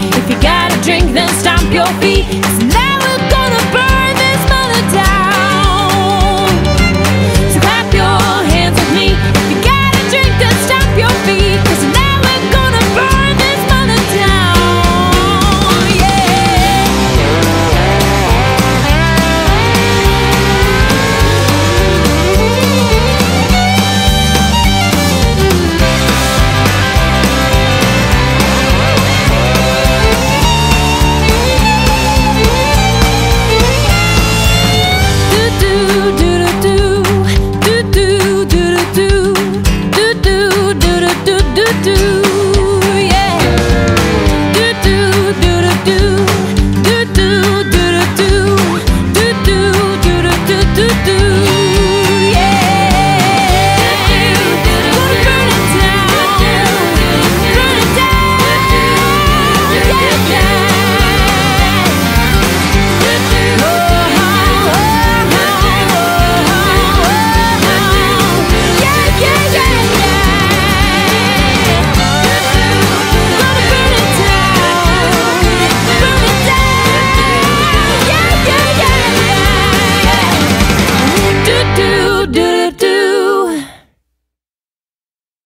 If you got a drink, then stomp your feet.